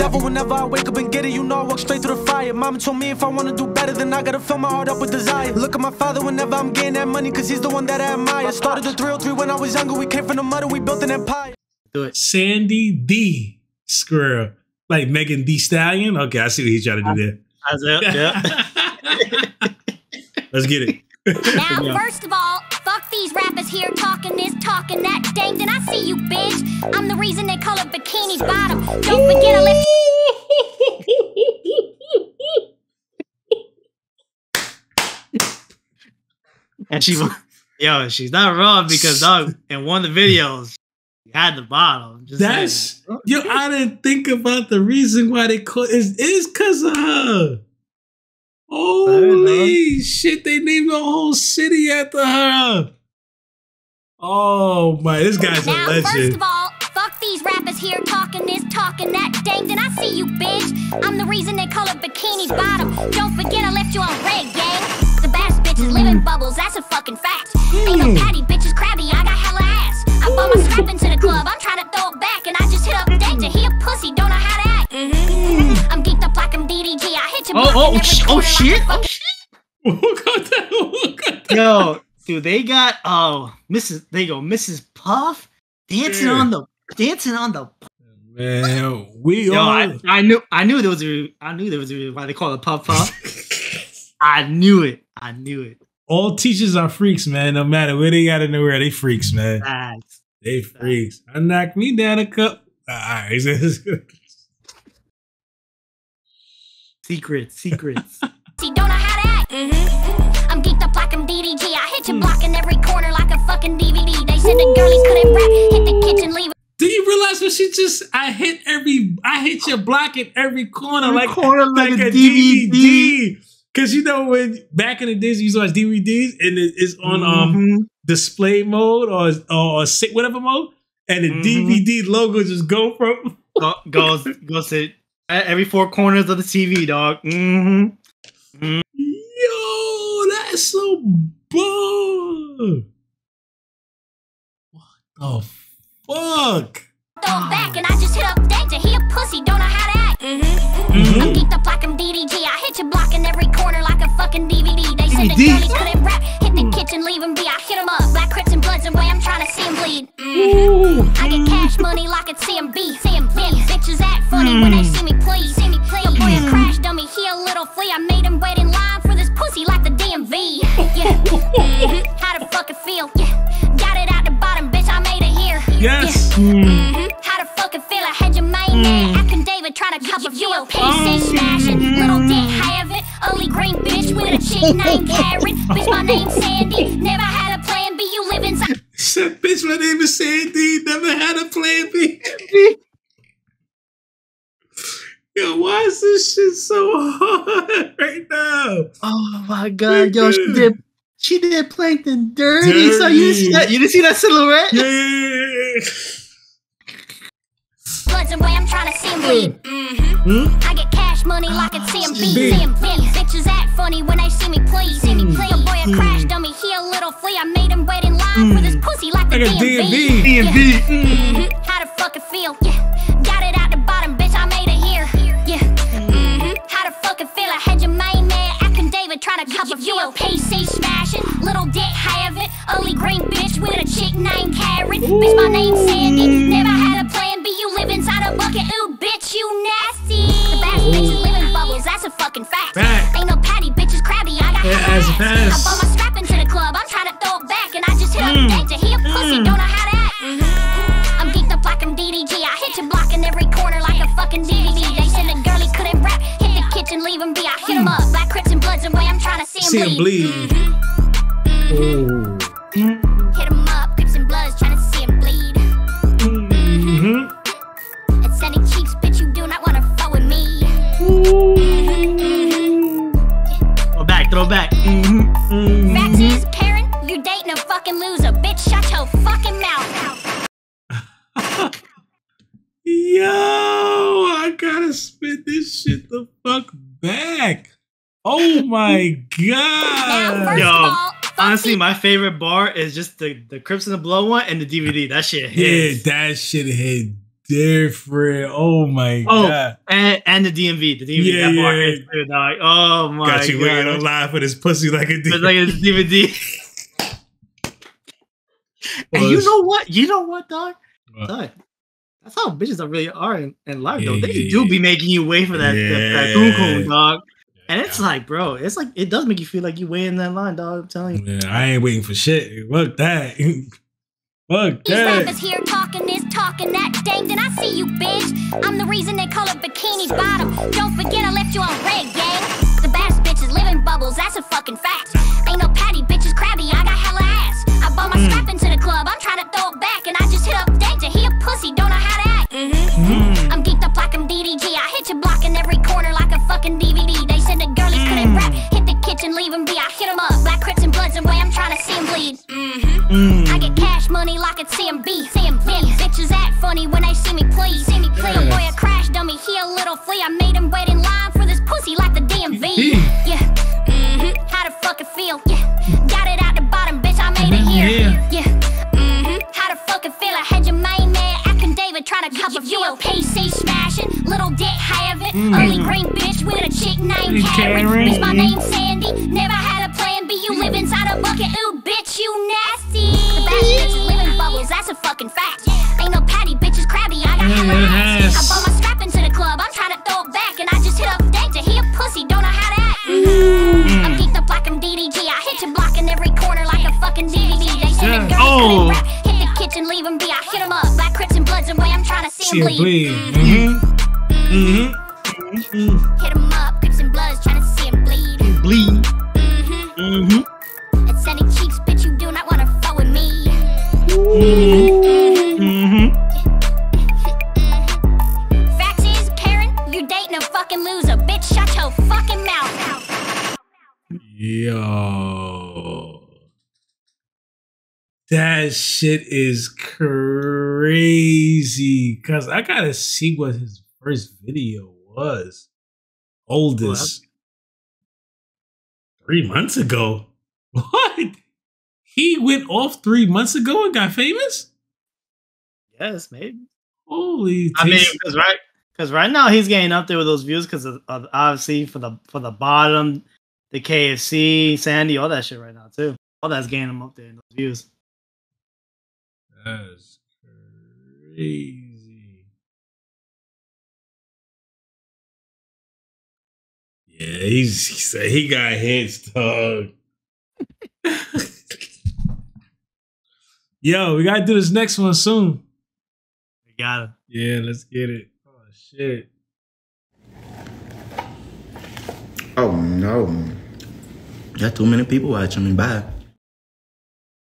devil whenever I wake up and get it. You know I walk straight through the fire. Mama told me if I wanna do better, then I gotta fill my heart up with desire. Look at my father whenever I'm getting that money, cause he's the one that I admire. Started the 303 when I was younger. We came from the mud and we built an empire. Do it. Sandy Thee Squirrel. Like Megan Thee Stallion? Okay, I see what he's trying to do there. That's it. Yeah. there. Let's get it. Now, Yeah. first of all, fuck these rappers here talking this, talking that. Dang, did I see you, bitch? I'm the reason they call it bikini bottom. Don't forget I left and she, yo, she's not wrong because dog in one of the videos, she had the bottle. Just That's saying. yo. I didn't think about the reason why they call it is is because of her. Holy shit! They named the whole city after her. Oh my! This guy's a Now, first of all, fuck these rappers here talking this, talking that. Dang, did I see you, bitch? I'm the reason they call it bikini bottom. Don't forget I left you on red, gang. The baddest bitches live in bubbles, that's a fucking fact. Ain't no patty, bitches crabby, I got hella ass. I bought my strap into the club, I'm trying to throw it back, and I just hit up danger. He a pussy, don't know how to act. Mhm. I'm geeked up like I'm DDG, I hit your Oh, block oh, in every sh- oh, corner like a shit. fucking- Who got that? Who got that? Yo, dude, they got oh, Mrs. They go, Mrs. Puff dancing Yeah. on the dancing on the. Man, we Yo, all. I, I knew, I knew there was a, I knew there was a reason why they call it Puff Puff. I knew it. I knew it. all teachers are freaks, man. No matter where they got in the world, they freaks, man. Facts. They freaks. I knocked me down a cup. All right, Secrets, secrets. Fucking DVD. They said the girlies couldn't rap. Hit the kitchen, leave Do you realize when she just? I hit every. I hit your block in every corner, Every like corner like a DVD. Cause you know when back in the days you used to watch DVDs and it- it's on um Mhm. display mode or or, sit whatever mode, and the Mhm. DVD logo just go from. Go, goes goes to every four corners of the TV, dog. Mm-hmm. Yo, that's so bomb. What the fuck? throw it back, and I just hit up danger. He a pussy, don't know how to act. Mm-hmm. Mm-hmm. I'm geeked up like I'm DDG. Bitch with a chick named Karen. Bitch, my name's Sandy. Never had a plan B. You live inside. Said, bitch, my name is Sandy. Never had a plan B. Yo, why is this shit so hard right now? Oh my god, yo, she did she did plankton dirty. So you didn't see that? You didn't see that silhouette? Yeah. And way I'm trying to see him bleed. Mhm. Hmm? I get cash money like it's CMB. CMB. Bitches act funny when they see me, please. See me, please. Your boy a crash dummy. He a little flea. I made him wait in line for this pussy like the Like a DMV. DMV. Mhm. How the fuck it feel? Yeah. Got it out the bottom, bitch. I made it here. Yeah. Mhm. How the fuck it feel? I had your main man acting David trying to cop a few PC smashing. Little dick have it. Ugly green bitch with a chick named Karen. Bitch, my name's Sandy. Never had a plan you nasty. The best bitches live in bubbles. That's a fucking fact. Fact. Ain't no patty, bitches crabby. I got Yeah, ass. fast. I bought my strap into the club. I'm trying to throw it back, and I just hit up Mm. danger. He a pussy, Mm. don't know how to act. I'm geeked up like I'm DDG. I hit your block in every corner like a fucking DVD. They said the girlie couldn't rap. Hit the kitchen, leave him be. I hit him up. Black Crips and Bloods away. I'm trying to see him See him bleed. bleed. Mhm. Throw back, throw back. Mhm. Mhm. Facts is, Karen, you're dating a fucking loser. Bitch, shut your fucking mouth. Yo, I gotta spit this shit the fuck back. Oh my Now, god. first Yo, of all, Honestly, my favorite bar is just the, the Crips and the Blow one and the DVD. That shit hits. Yeah, that shit hit different. Oh my Oh, god. and, and the DMV, the DMV, Yeah, that part yeah. hits too, dog. Oh my god! Got you god, waiting on live for this pussy like a it's like a DVD. and you know what? You know what, dog? What? Dog, That's how bitches are really are in, in life, though. Yeah, They yeah, do yeah. be making you wait for that that, that coon coon, dog. And it's like, bro, it's like it does make you feel like you waiting that line, dog. I'm telling you. Yeah, I ain't waiting for shit. Fuck that. Fuck These that. Talking that. Dang, then I see you, bitch. I'm the reason they call it bikini bottom. Don't forget I left you on red, gang. The baddest bitches live in bubbles, that's a fucking fact. Up. Black Crips and Bloods away, I'm trying to see 'em bleed. Mm-hmm. I get cash money like it's CMB. CMB. Bitches act funny when they see me please. See me please. A boy a crash dummy, he a little flea. I made him wait in line for this pussy like the DMV. Yeah. Mm-hmm. How the fuck it feel? Yeah. Got it out the bottom, bitch. I made it here. Yeah. Mm-hmm. How the fuck it feel? I had your main man acting David trying to cup a few. PC smashing, little dick having. Early green bitch with a chick named Karen. Bitch, my name's Sandy. Never had a plan B. You live inside a bucket. Ooh, bitch, you nasty. The bad bitches live in bubbles. That's a fucking fact. Ain't no patty, bitches crabby. I got hella ass. I bought my strap into the club. I'm trying to throw it back, and I just hit up danger. He a pussy, don't know how to act. I'm geeked up like I'm DDG. I hit your block in every corner like a fucking DVD. They said the girls Oh. couldn't rap. Hit the kitchen, leave 'em be. I hit 'em up. Black Crips and Bloods away. I'm trying to see 'em See him bleed. bleed. Mm-hmm. Mm-hmm. Hit 'em up. Mm-hmm. Fact is, Karen, you're dating a fucking loser. Bitch, shut your fucking mouth. Yo. That shit is crazy. Cause I gotta see what his first video was. Oldest. Three months ago. What? He went off three months ago and got famous? Yes, maybe. Holy I mean, because right, because right now he's getting up there with those views because of, of obviously for the for the bottom, the KFC, Sandy, all that shit right now too. All that's getting him up there in those views. That's crazy. Yeah, he's he said he got hits, dog. Yo, we gotta do this next one soon. We gotta. Yeah, let's get it. Oh shit. Oh no. Got too many people watching me. Bye.